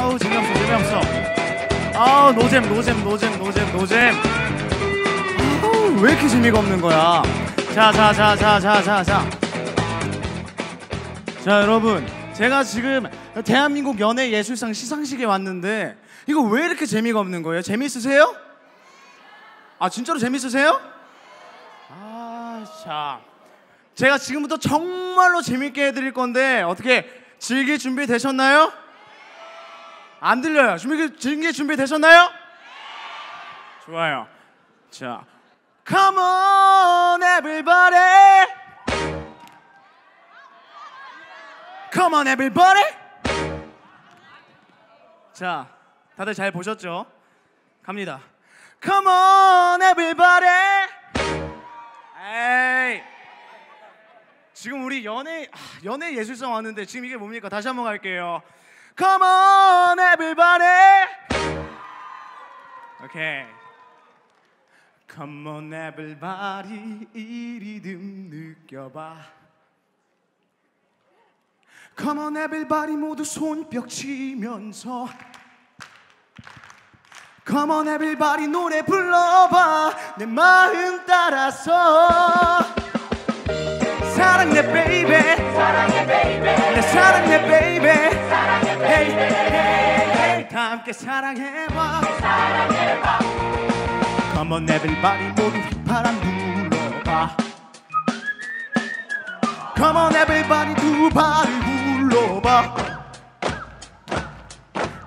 아우 재미없어 재미없어. 아우 노잼 노잼 노잼 노잼 노잼. 아우 왜 이렇게 재미가 없는 거야? 자 자 자 자 자 자자. 자 여러분. 제가 지금 대한민국 연예예술상 시상식에 왔는데 이거 왜 이렇게 재미가 없는 거예요? 재밌으세요? 아 진짜로 재밌으세요? 아자. 제가 지금부터 정말로 재밌게 해드릴 건데 어떻게 즐길 준비 되셨나요? 안 들려요. 준비 즐길 준비 되셨나요? 좋아요. 자, Come on everybody. Come on everybody. 자, 다들 잘 보셨죠? 갑니다. Come on everybody. 에이. 지금 우리 연예 아, 연예 예술상 왔는데 지금 이게 뭡니까? 다시 한번 갈게요. Come on everybody. 오케이. Come on everybody 이 리듬 느껴봐. Come on everybody 모두 손뼉 치면서 Come on everybody 노래 불러봐 내 마음 따라서 사랑해 baby 사랑해 baby 내 사랑해 baby 사랑해 hey, hey, hey. 다 함께 사랑해봐 사랑해봐 Come on everybody 모두 휘파람 불러봐 Come on everybody 두 발을 불러봐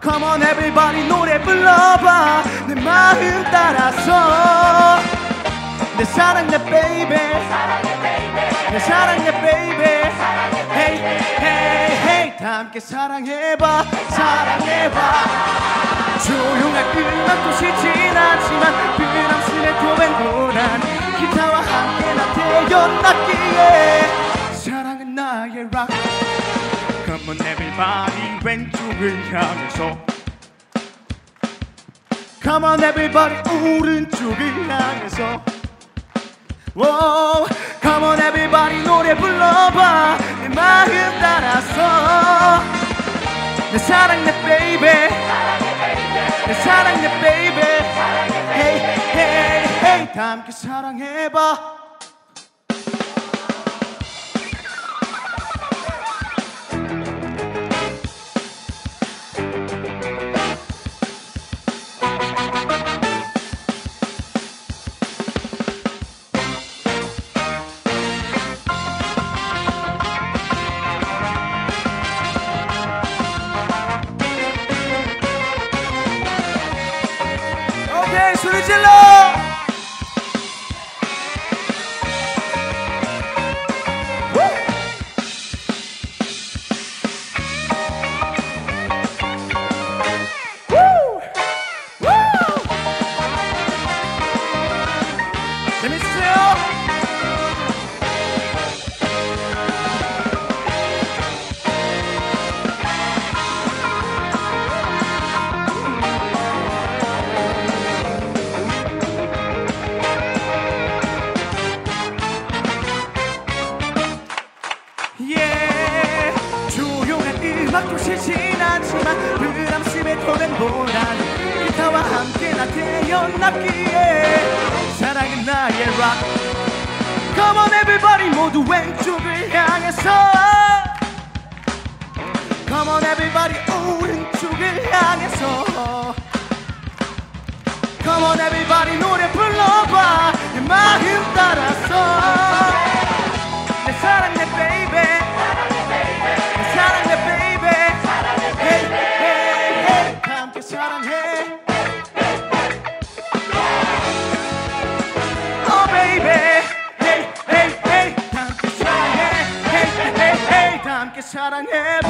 Come on everybody 노래 불러봐 내 마음 따라서 내 사랑해 baby 함께 사랑해봐 사랑해봐. 조용한 음악도 싫진 않지만 불암스레 도ben보단 기타와 함께 나 태어났기에 사랑은 나의 락. Come on everybody 왼쪽을 향해서. Come on everybody 오른쪽을 향해서. Whoa, Come on everybody 노래 불러봐. 내 마음 따라 사랑 내 baby Hey hey hey 다 함께 사랑해봐 오케이 조용한 음악도 않지만 브람스의 토벤보단 기타와 함께 나 태어났기에 사랑은 나의 락 Come on everybody 모두 왼쪽을 향해서. Come on everybody 오른쪽을 향해서. Come on everybody 노래 불러봐. 내 마음 따라서 사랑해봐.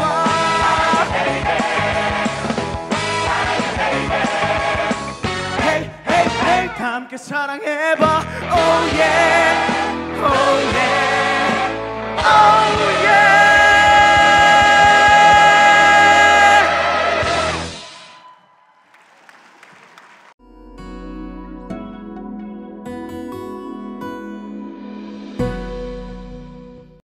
Hey hey hey 다 함께 사랑해봐. Oh